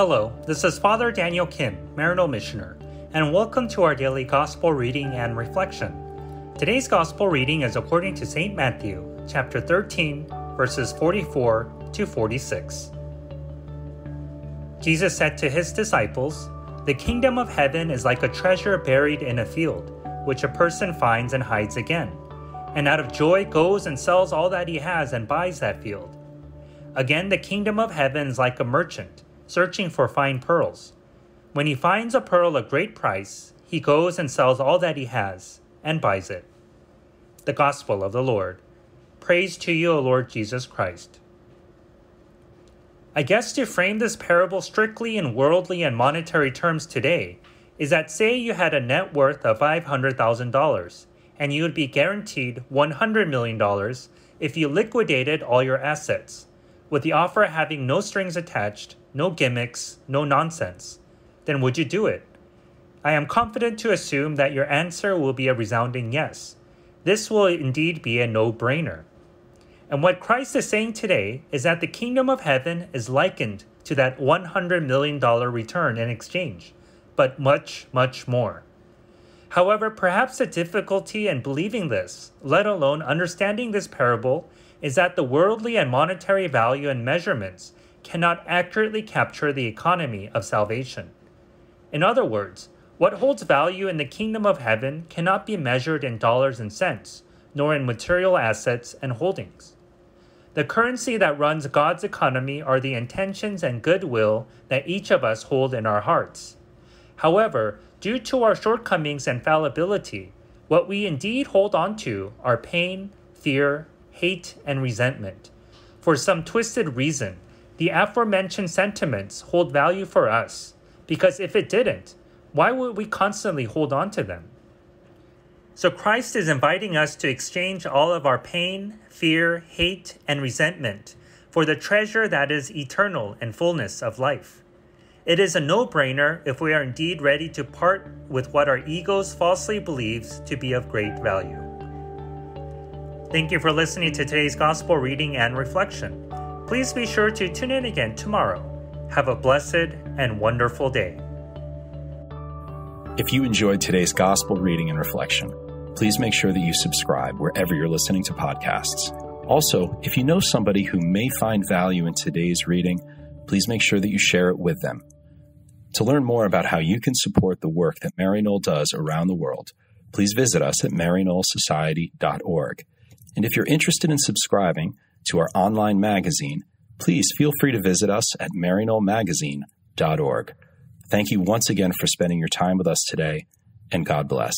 Hello, this is Father Daniel Kim, Maryknoll Missioner, and welcome to our daily Gospel reading and reflection. Today's Gospel reading is according to St. Matthew, chapter 13, verses 44 to 46. Jesus said to his disciples, The kingdom of heaven is like a treasure buried in a field, which a person finds and hides again, and out of joy goes and sells all that he has and buys that field. Again, the kingdom of heaven is like a merchant searching for fine pearls. When he finds a pearl of great price, he goes and sells all that he has and buys it. The Gospel of the Lord. Praise to you, O Lord Jesus Christ. I guess to frame this parable strictly in worldly and monetary terms today is that say you had a net worth of $500,000 and you would be guaranteed $100 million if you liquidated all your assets, with the offer having no strings attached no gimmicks, no nonsense, then would you do it? I am confident to assume that your answer will be a resounding yes. This will indeed be a no brainer. And what Christ is saying today is that the kingdom of heaven is likened to that $100 million return in exchange, but much, much more. However, perhaps the difficulty in believing this, let alone understanding this parable, is that the worldly and monetary value and measurements cannot accurately capture the economy of salvation. In other words, what holds value in the kingdom of heaven cannot be measured in dollars and cents, nor in material assets and holdings. The currency that runs God's economy are the intentions and goodwill that each of us hold in our hearts. However, due to our shortcomings and fallibility, what we indeed hold on to are pain, fear, hate, and resentment. For some twisted reason, the aforementioned sentiments hold value for us, because if it didn't, why would we constantly hold on to them? So Christ is inviting us to exchange all of our pain, fear, hate, and resentment for the treasure that is eternal and fullness of life. It is a no brainer if we are indeed ready to part with what our egos falsely believes to be of great value. Thank you for listening to today's gospel reading and reflection. Please be sure to tune in again tomorrow. Have a blessed and wonderful day. If you enjoyed today's gospel reading and reflection, please make sure that you subscribe wherever you're listening to podcasts. Also, if you know somebody who may find value in today's reading, please make sure that you share it with them. To learn more about how you can support the work that Maryknoll does around the world, please visit us at maryknollsociety.org. And if you're interested in subscribing, to our online magazine, please feel free to visit us at maryknollmagazine.org. Thank you once again for spending your time with us today, and God bless.